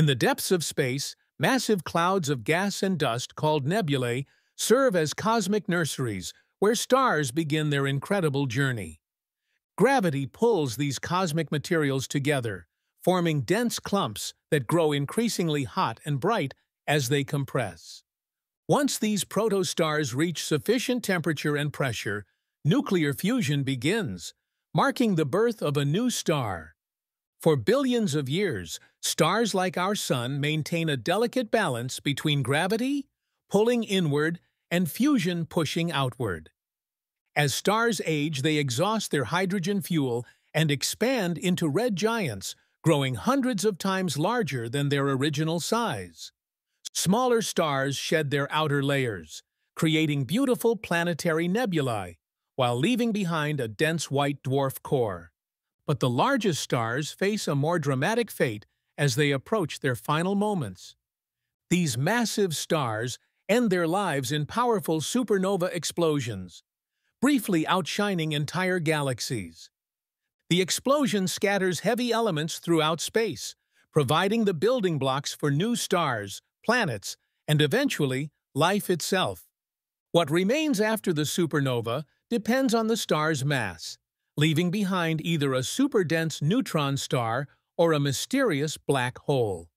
In the depths of space, massive clouds of gas and dust called nebulae serve as cosmic nurseries where stars begin their incredible journey. Gravity pulls these cosmic materials together, forming dense clumps that grow increasingly hot and bright as they compress. Once these protostars reach sufficient temperature and pressure, nuclear fusion begins, marking the birth of a new star. For billions of years, stars like our Sun maintain a delicate balance between gravity, pulling inward, and fusion pushing outward. As stars age, they exhaust their hydrogen fuel and expand into red giants, growing hundreds of times larger than their original size. Smaller stars shed their outer layers, creating beautiful planetary nebulae, while leaving behind a dense white dwarf core. But the largest stars face a more dramatic fate as they approach their final moments. These massive stars end their lives in powerful supernova explosions, briefly outshining entire galaxies. The explosion scatters heavy elements throughout space, providing the building blocks for new stars, planets, and eventually, life itself. What remains after the supernova depends on the star's mass, leaving behind either a super-dense neutron star or a mysterious black hole.